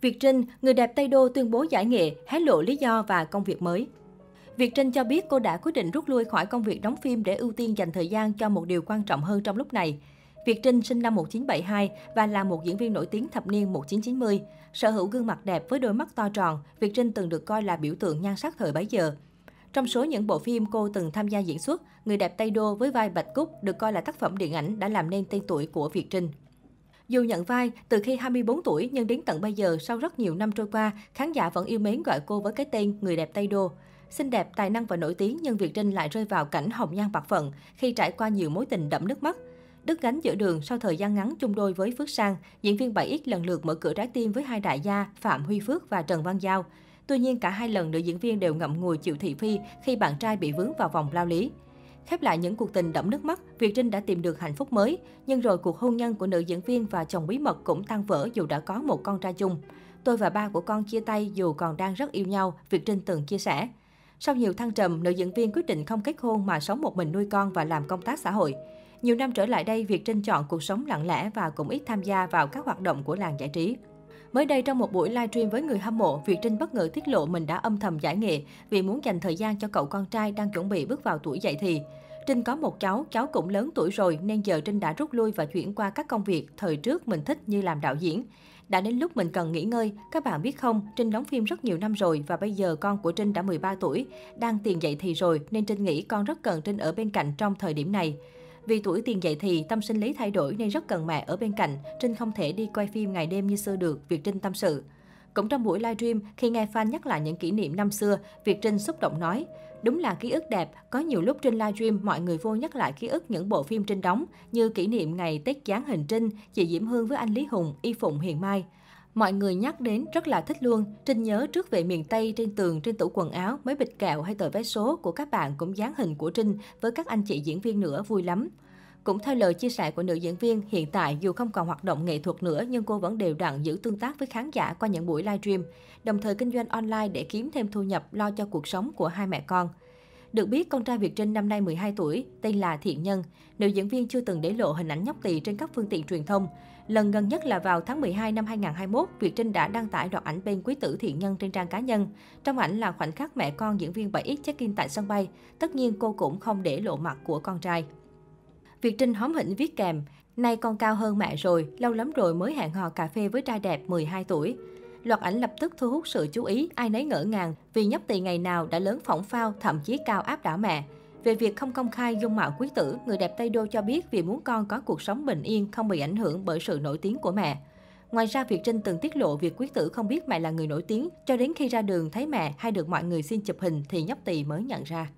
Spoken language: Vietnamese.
Việt Trinh, người đẹp Tây Đô tuyên bố giải nghệ, hé lộ lý do và công việc mới. Việt Trinh cho biết cô đã quyết định rút lui khỏi công việc đóng phim để ưu tiên dành thời gian cho một điều quan trọng hơn trong lúc này. Việt Trinh sinh năm 1972 và là một diễn viên nổi tiếng thập niên 1990. Sở hữu gương mặt đẹp với đôi mắt to tròn, Việt Trinh từng được coi là biểu tượng nhan sắc thời bấy giờ. Trong số những bộ phim cô từng tham gia diễn xuất, Người đẹp Tây Đô với vai Bạch Cúc được coi là tác phẩm điện ảnh đã làm nên tên tuổi của Việt Trinh. Dù nhận vai từ khi 24 tuổi nhưng đến tận bây giờ sau rất nhiều năm trôi qua, khán giả vẫn yêu mến gọi cô với cái tên Người đẹp Tây Đô. Xinh đẹp, tài năng và nổi tiếng nhưng Việt Trinh lại rơi vào cảnh hồng nhan bạc phận khi trải qua nhiều mối tình đẫm nước mắt. Đứt gánh giữa đường sau thời gian ngắn chung đôi với Phước Sang, diễn viên 7X lần lượt mở cửa trái tim với hai đại gia Phạm Huy Phước và Trần Văn Giao. Tuy nhiên, cả hai lần nữ diễn viên đều ngậm ngùi chịu thị phi khi bạn trai bị vướng vào vòng lao lý. Khép lại những cuộc tình đẫm nước mắt, Việt Trinh đã tìm được hạnh phúc mới. Nhưng rồi cuộc hôn nhân của nữ diễn viên và chồng bí mật cũng tan vỡ dù đã có một con trai chung. Tôi và ba của con chia tay dù còn đang rất yêu nhau, Việt Trinh từng chia sẻ. Sau nhiều thăng trầm, nữ diễn viên quyết định không kết hôn mà sống một mình nuôi con và làm công tác xã hội. Nhiều năm trở lại đây, Việt Trinh chọn cuộc sống lặng lẽ và cũng ít tham gia vào các hoạt động của làng giải trí. Mới đây trong một buổi livestream với người hâm mộ, Việt Trinh bất ngờ tiết lộ mình đã âm thầm giải nghệ vì muốn dành thời gian cho cậu con trai đang chuẩn bị bước vào tuổi dậy thì. Trinh có một cháu, cháu cũng lớn tuổi rồi nên giờ Trinh đã rút lui và chuyển qua các công việc thời trước mình thích như làm đạo diễn. Đã đến lúc mình cần nghỉ ngơi, các bạn biết không, Trinh đóng phim rất nhiều năm rồi và bây giờ con của Trinh đã 13 tuổi, đang tiền dậy thì rồi nên Trinh nghĩ con rất cần Trinh ở bên cạnh trong thời điểm này. Vì tuổi tiền dậy thì, tâm sinh lý thay đổi nên rất cần mẹ ở bên cạnh. Trinh không thể đi quay phim ngày đêm như xưa được, Việt Trinh tâm sự. Cũng trong buổi livestream, khi nghe fan nhắc lại những kỷ niệm năm xưa, Việt Trinh xúc động nói, đúng là ký ức đẹp, có nhiều lúc trên livestream mọi người vô nhắc lại ký ức những bộ phim Trinh đóng, như kỷ niệm ngày Tết Giáng Hình Trinh, chị Diễm Hương với anh Lý Hùng, Y Phụng Hiền Mai. Mọi người nhắc đến rất là thích luôn. Trinh nhớ trước về miền Tây trên tường, trên tủ quần áo, mấy bịch kẹo hay tờ vé số của các bạn cũng dán hình của Trinh với các anh chị diễn viên nữa vui lắm. Cũng theo lời chia sẻ của nữ diễn viên, hiện tại dù không còn hoạt động nghệ thuật nữa nhưng cô vẫn đều đặn giữ tương tác với khán giả qua những buổi livestream, đồng thời kinh doanh online để kiếm thêm thu nhập lo cho cuộc sống của hai mẹ con. Được biết, con trai Việt Trinh năm nay 12 tuổi, tên là Thiện Nhân. Nữ diễn viên chưa từng để lộ hình ảnh nhóc tỳ trên các phương tiện truyền thông. Lần gần nhất là vào tháng 12 năm 2021, Việt Trinh đã đăng tải đoạn ảnh bên quý tử Thiện Nhân trên trang cá nhân. Trong ảnh là khoảnh khắc mẹ con diễn viên 7X check-in tại sân bay. Tất nhiên cô cũng không để lộ mặt của con trai. Việt Trinh hóm hỉnh viết kèm, nay con cao hơn mẹ rồi, lâu lắm rồi mới hẹn hò cà phê với trai đẹp 12 tuổi. Loạt ảnh lập tức thu hút sự chú ý, ai nấy ngỡ ngàng vì nhóc tỳ ngày nào đã lớn phỏng phao, thậm chí cao áp đảo mẹ. Về việc không công khai dung mạo quý tử, người đẹp Tây Đô cho biết vì muốn con có cuộc sống bình yên, không bị ảnh hưởng bởi sự nổi tiếng của mẹ. Ngoài ra, Việt Trinh từng tiết lộ việc quý tử không biết mẹ là người nổi tiếng, cho đến khi ra đường thấy mẹ hay được mọi người xin chụp hình thì nhóc tỳ mới nhận ra.